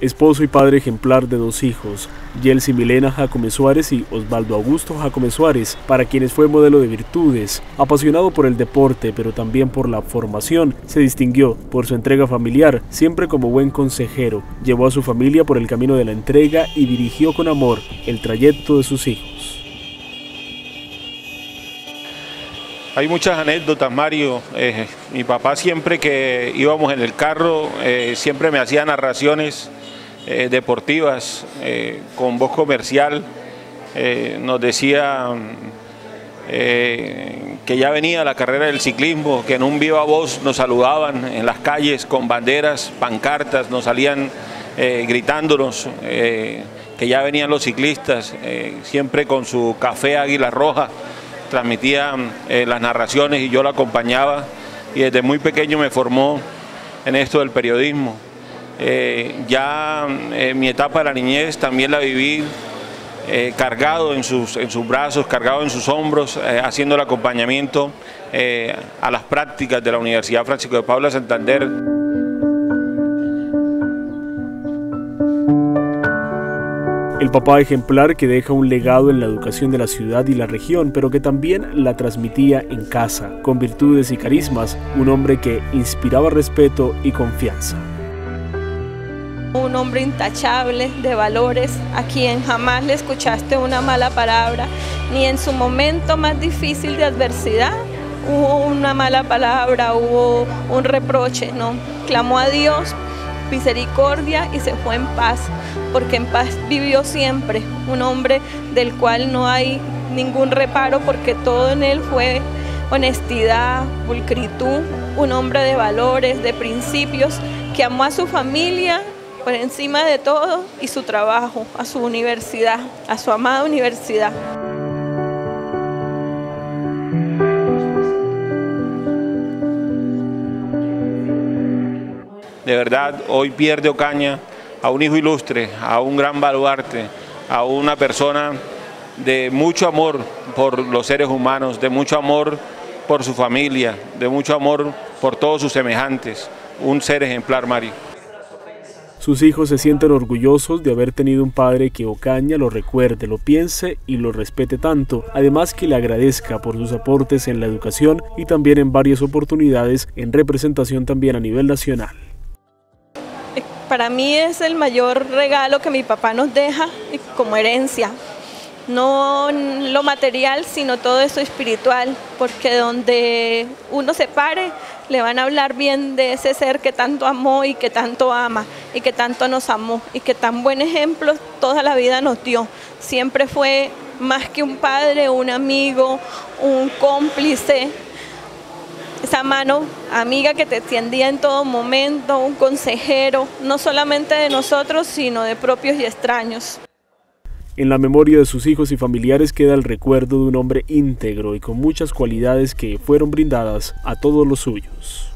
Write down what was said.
Esposo y padre ejemplar de dos hijos, Yelsi Milena Jacome Suárez y Osvaldo Augusto Jacome Suárez, para quienes fue modelo de virtudes. Apasionado por el deporte, pero también por la formación, se distinguió por su entrega familiar, siempre como buen consejero. Llevó a su familia por el camino de la entrega y dirigió con amor el trayecto de sus hijos. Hay muchas anécdotas, Mario. Eh, mi papá siempre que íbamos en el carro, eh, siempre me hacía narraciones eh, deportivas con voz comercial. Nos decía que ya venía la carrera del ciclismo, que en un viva voz nos saludaban en las calles con banderas, pancartas, nos salían gritándonos que ya venían los ciclistas, siempre con su café Águila Roja, transmitían las narraciones y yo lo acompañaba y desde muy pequeño me formó en esto del periodismo. Eh, ya eh, mi etapa de la niñez también la viví eh, cargado en sus, en sus brazos, cargado en sus hombros, haciendo el acompañamiento a las prácticas de la Universidad Francisco de Paula Santander. El papá ejemplar que deja un legado en la educación de la ciudad y la región, pero que también la transmitía en casa, con virtudes y carismas, un hombre que inspiraba respeto y confianza un hombre intachable de valores, a quien jamás le escuchaste una mala palabra, ni en su momento más difícil de adversidad hubo una mala palabra, hubo un reproche, no. Clamó a Dios misericordia y se fue en paz, porque en paz vivió siempre, un hombre del cual no hay ningún reparo, porque todo en él fue honestidad, pulcritud, un hombre de valores, de principios, que amó a su familia por encima de todo y su trabajo, a su universidad, a su amada universidad. De verdad, hoy pierde Ocaña a un hijo ilustre, a un gran baluarte, a una persona de mucho amor por los seres humanos, de mucho amor por su familia, de mucho amor por todos sus semejantes. Un ser ejemplar, Mario. Sus hijos se sienten orgullosos de haber tenido un padre que Ocaña lo recuerde, lo piense y lo respete tanto, además que le agradezca por sus aportes en la educación y también en varias oportunidades en representación también a nivel nacional. Para mí es el mayor regalo que mi papá nos deja como herencia, no lo material, sino todo eso espiritual, porque donde uno se pare, le van a hablar bien de ese ser que tanto amó y que tanto ama y que tanto nos amó y que tan buen ejemplo toda la vida nos dio. Siempre fue más que un padre, un amigo, un cómplice, mano amiga que te extendía en todo momento, un consejero, no solamente de nosotros, sino de propios y extraños. En la memoria de sus hijos y familiares queda el recuerdo de un hombre íntegro y con muchas cualidades que fueron brindadas a todos los suyos.